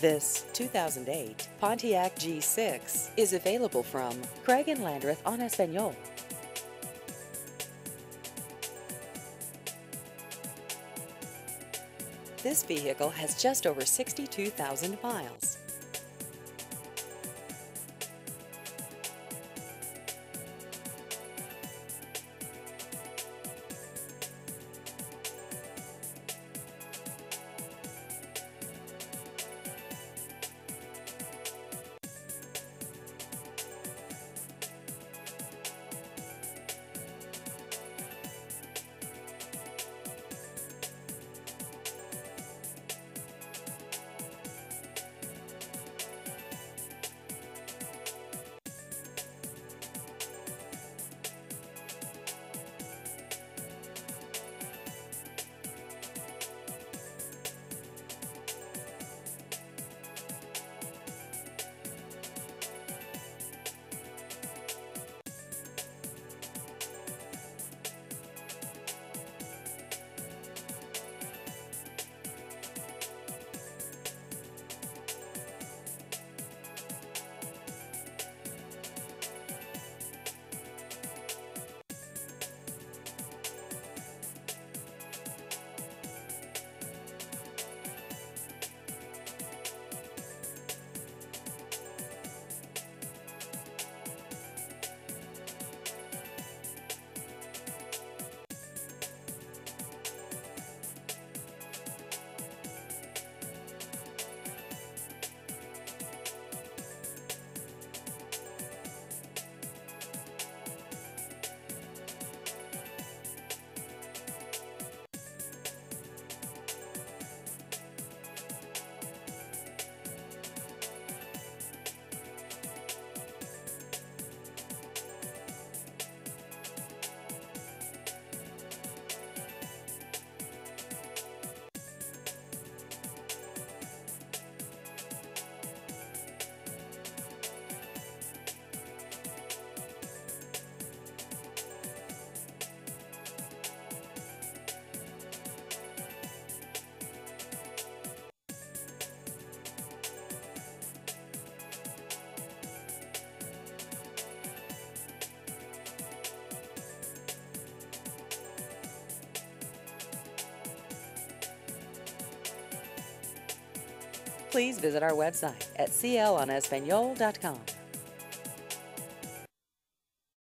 This 2008 Pontiac G6 is available from Craig and Landreth En Español. This vehicle has just over 62,000 miles. Please visit our website at clenespanol.com.